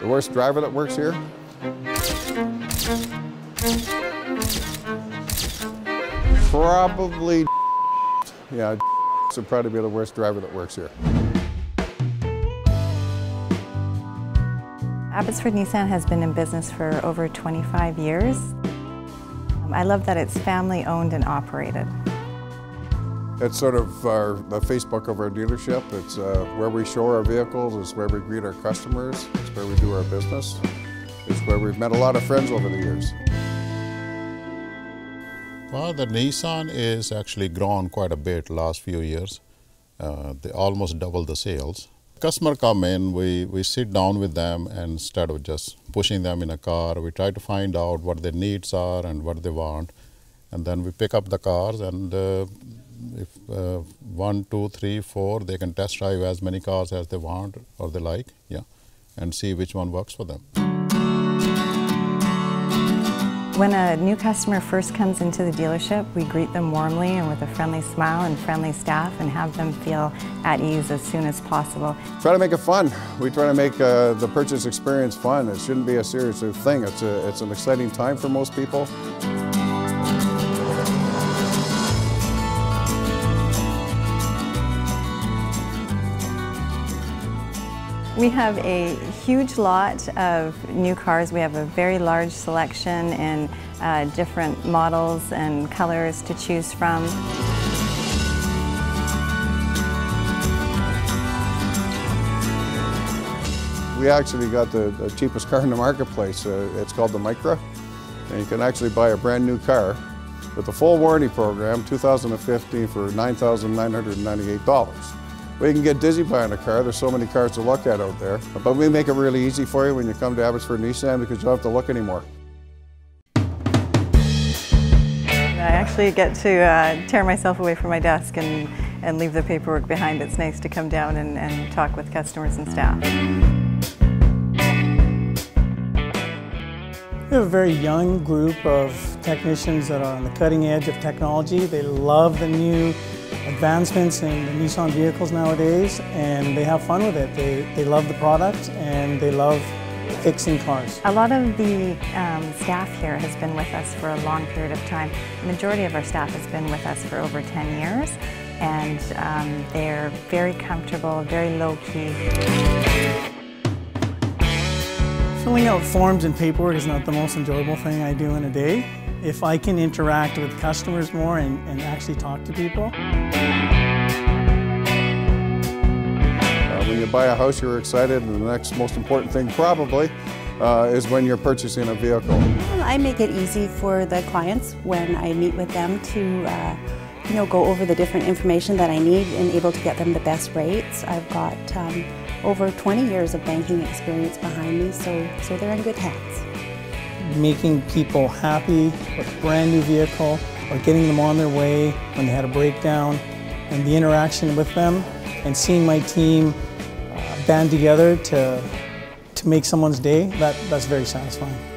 The worst driver that works here? Probably, yeah, would probably be the worst driver that works here. Abbotsford Nissan has been in business for over 25 years. I love that it's family owned and operated. It's sort of our, the Facebook of our dealership. It's uh, where we show our vehicles, it's where we greet our customers, it's where we do our business. It's where we've met a lot of friends over the years. Well, the Nissan is actually grown quite a bit last few years. Uh, they almost doubled the sales. Customer come in, we, we sit down with them and instead of just pushing them in a car, we try to find out what their needs are and what they want. And then we pick up the cars and uh, if uh, one, two, three, four, they can test drive as many cars as they want or they like, yeah, and see which one works for them. When a new customer first comes into the dealership, we greet them warmly and with a friendly smile and friendly staff and have them feel at ease as soon as possible. Try to make it fun. We try to make uh, the purchase experience fun. It shouldn't be a serious thing. It's, a, it's an exciting time for most people. We have a huge lot of new cars. We have a very large selection in uh, different models and colors to choose from. We actually got the, the cheapest car in the marketplace. Uh, it's called the Micra. And you can actually buy a brand new car with a full warranty program, 2015 for $9,998. We can get dizzy buying a car. There's so many cars to look at out there. But we make it really easy for you when you come to Abbotsford Nissan because you don't have to look anymore. I actually get to uh, tear myself away from my desk and, and leave the paperwork behind. It's nice to come down and, and talk with customers and staff. We have a very young group of technicians that are on the cutting edge of technology. They love the new advancements in the Nissan vehicles nowadays and they have fun with it. They, they love the product and they love fixing cars. A lot of the um, staff here has been with us for a long period of time. The majority of our staff has been with us for over 10 years and um, they're very comfortable, very low-key. Filling out forms and paperwork is not the most enjoyable thing I do in a day if I can interact with customers more and, and actually talk to people. Uh, when you buy a house, you're excited, and the next most important thing probably uh, is when you're purchasing a vehicle. I make it easy for the clients when I meet with them to uh, you know, go over the different information that I need and able to get them the best rates. I've got um, over 20 years of banking experience behind me, so, so they're in good hands making people happy with a brand new vehicle or getting them on their way when they had a breakdown and the interaction with them and seeing my team uh, band together to, to make someone's day, that, that's very satisfying.